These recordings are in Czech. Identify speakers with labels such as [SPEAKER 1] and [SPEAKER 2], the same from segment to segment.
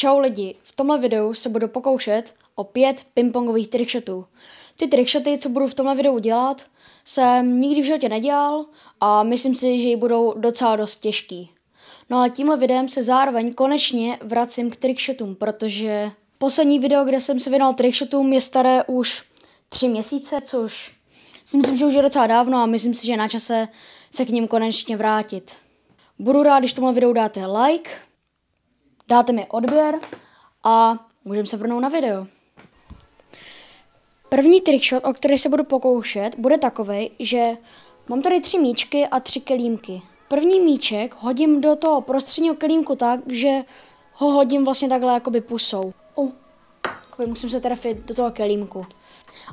[SPEAKER 1] Čau lidi, v tomhle videu se budu pokoušet o pět pingpongových trickshotů. Ty trickshoty, co budu v tomhle videu dělat, jsem nikdy v životě nedělal a myslím si, že ji budou docela dost těžký. No a tímhle videem se zároveň konečně vracím k trickshotům, protože poslední video, kde jsem se věnoval trickshotům, je staré už tři měsíce, což si myslím, že už je docela dávno a myslím si, že je na čase se k ním konečně vrátit. Budu rád, když tomuhle videu dáte like, dáte mi odběr a můžeme se vrnout na video. První trickshot, o který se budu pokoušet, bude takový, že mám tady tři míčky a tři kelímky. První míček hodím do toho prostředního kelímku tak, že ho hodím vlastně takhle jakoby pusou. Uh, jakoby musím se trefit do toho kelímku.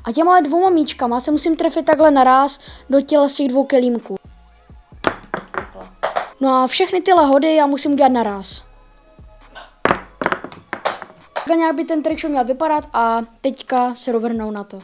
[SPEAKER 1] A těma dvouma míčkama se musím trefit takhle naraz do těla z těch dvou kelímků. No a všechny tyhle hody já musím udělat naraz. Takhle nějak by ten trickshot měl vypadat a teďka se dovrhnou na to.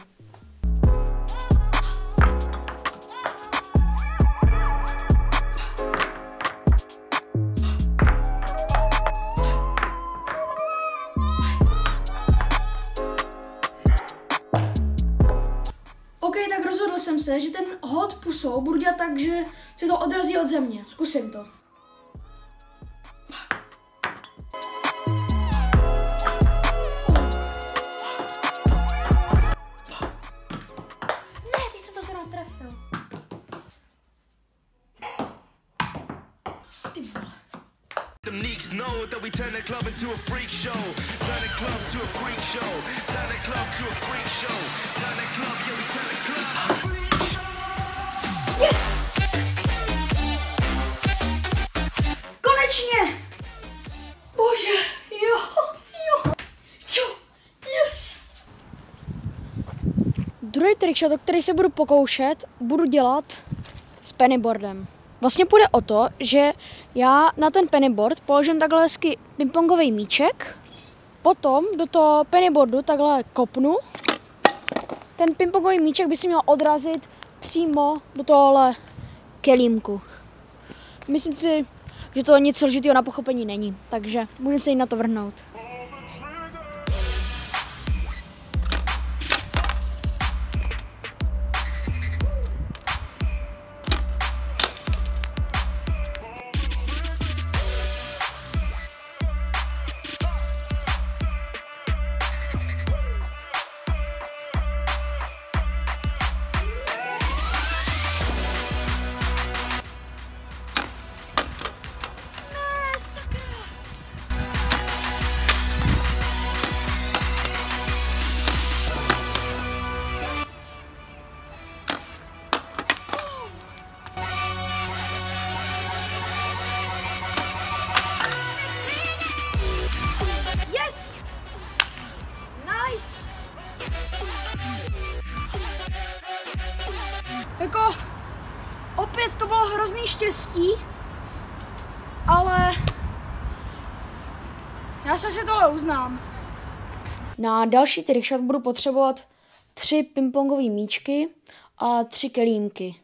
[SPEAKER 1] OK, tak rozhodl jsem se, že ten hod pusou budu dělat tak, že se to odrazí od země. Zkusím to.
[SPEAKER 2] Know that we turn the club into a freak show. Turn the club to a freak show. Turn the club to a freak show. Turn the club, yeah, we turn the club to a freak show.
[SPEAKER 1] Yes! Konečně! Bože, jo, jo, jo, yes! Druhý trickshot, o který se budu pokoušet, budu dělat s pennyboardem. Vlastně půjde o to, že já na ten pennyboard položím takhle hezky pingpongový míček, potom do toho pennyboardu takhle kopnu. Ten pingpongový míček by si měl odrazit přímo do tohohle kelímku. Myslím si, že to nic složitého na pochopení není, takže můžeme se jít na to vrhnout. Jako, opět to bylo hrozný štěstí, ale já se si tohle uznám. Na další trickshot budu potřebovat tři pingpongové míčky a tři kelímky.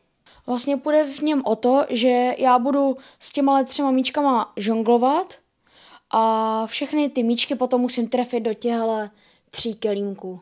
[SPEAKER 1] Vlastně půjde v něm o to, že já budu s těma třema míčkama žonglovat a všechny ty míčky potom musím trefit do těchto tří kelímků.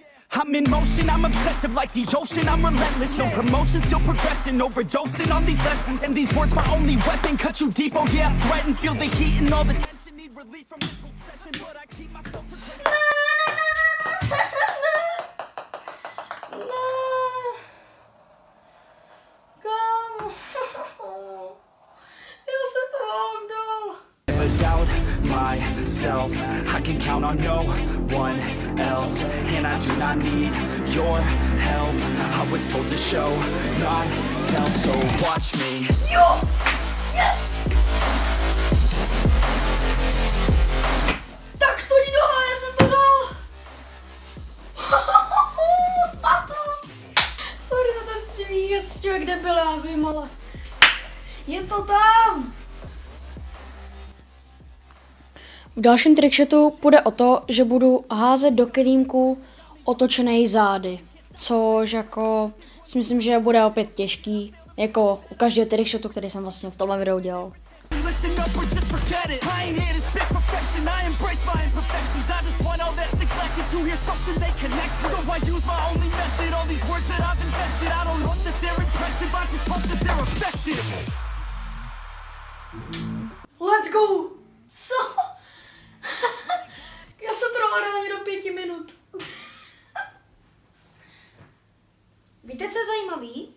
[SPEAKER 3] I'm in motion, I'm obsessive like the ocean, I'm relentless. No promotion, still progressing, overdosing on these lessons. And these words, my only weapon, cut you deep, oh yeah, I threaten. Feel the heat and all the tension, need relief from this whole session. But I keep myself progressing.
[SPEAKER 1] Kam?
[SPEAKER 3] Doubt myself. I can count on no one else, and I do not need your help. I was told to show, not tell, so watch me.
[SPEAKER 1] Jo! Yes! V dalším trickshotu půjde o to, že budu házet do kelímku otočený zády, což jako si myslím, že bude opět těžký, jako u každého trickshotu, který jsem vlastně v tomhle videu dělal.
[SPEAKER 3] Listen up or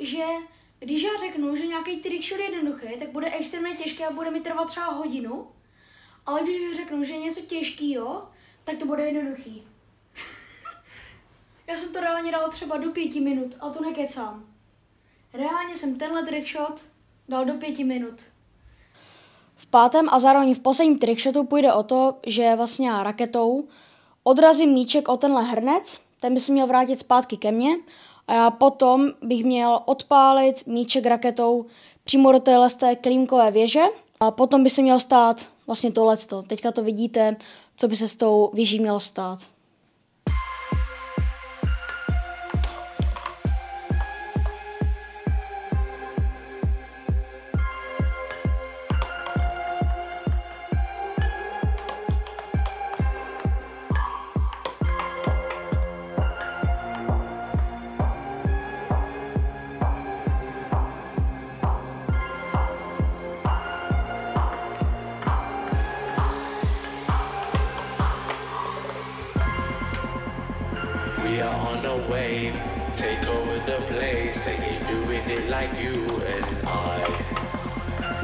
[SPEAKER 1] Že když já řeknu, že nějaký trickshot je jednoduchý, tak bude extrémně těžký a bude mi trvat třeba hodinu. Ale když řeknu, že je něco těžkýho, tak to bude jednoduchý. já jsem to reálně dal třeba do pěti minut, ale to nekecám. Reálně jsem tenhle trickshot dal do pěti minut. V pátém a zároveň v posledním trickshotu půjde o to, že vlastně raketou odrazím míček o tenhle hrnec, ten by se měl vrátit zpátky ke mně a já potom bych měl odpálit míček raketou přímo do téhle z té klímkové věže a potom by se měl stát vlastně tohleto. Teďka to vidíte, co by se s tou věží mělo stát.
[SPEAKER 2] We are on a wave, take over the place. Ain't doing it like you and I.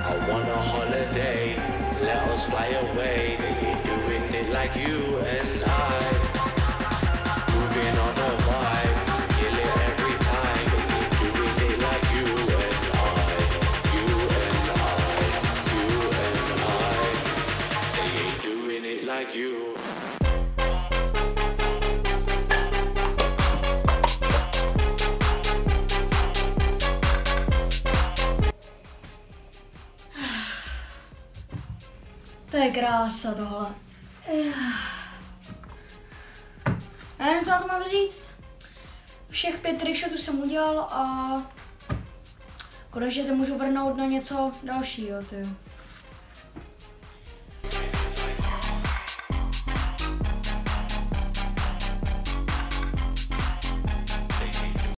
[SPEAKER 2] I want a holiday, let us fly away. Ain't doing it like you and I.
[SPEAKER 1] je krása tohle. Já nevím, co na to mám říct. Všech pět trickshotů jsem udělal a konečně se můžu vrnout na něco dalšího, ty.